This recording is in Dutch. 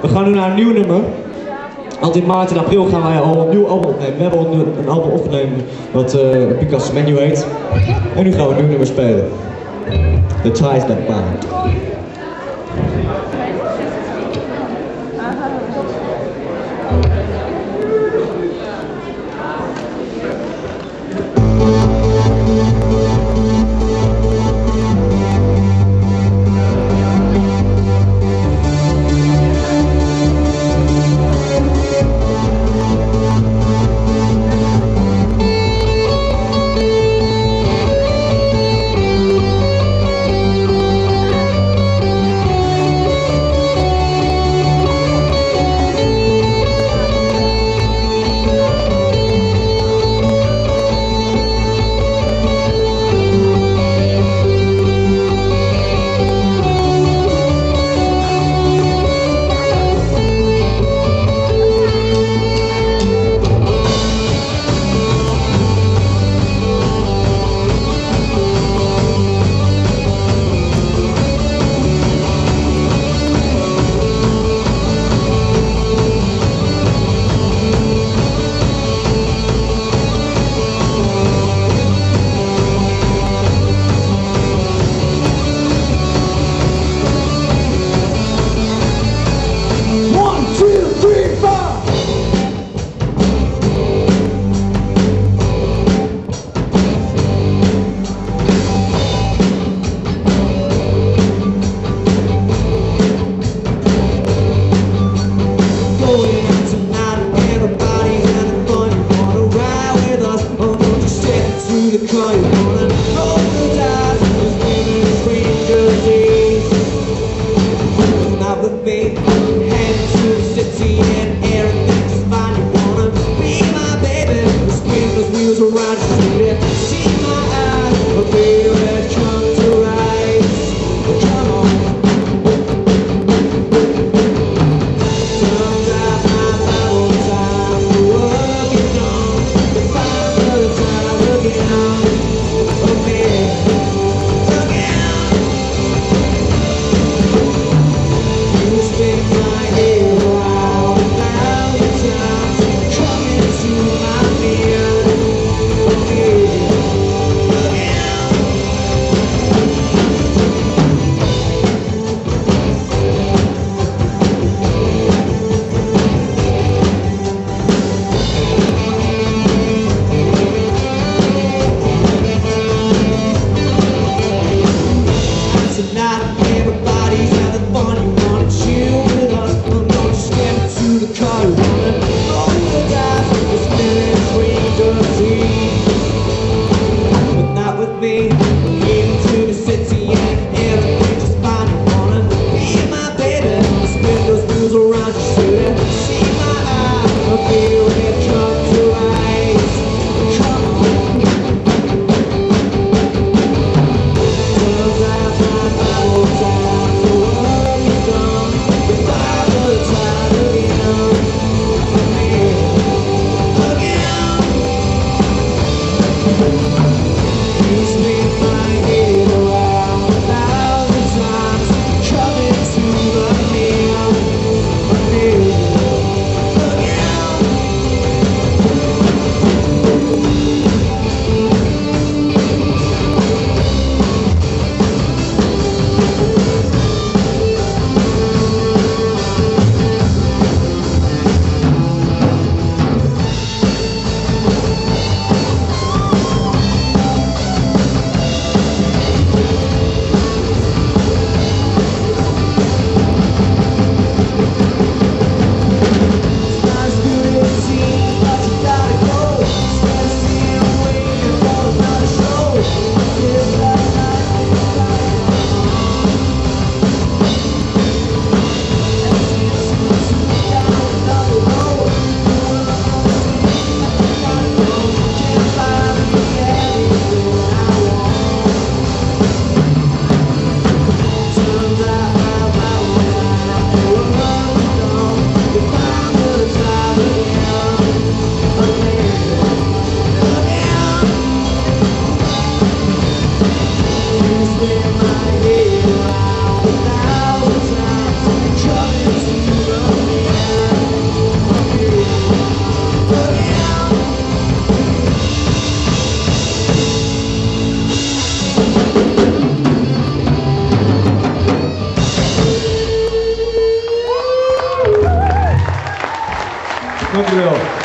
We gaan nu naar een nieuw nummer. Want in maart en april gaan wij al een nieuw album opnemen. We hebben al een, album opgenomen wat uh, Picasso Menu heet. En nu gaan we een nieuw nummer spelen. The Ties That Bind. Gabriel.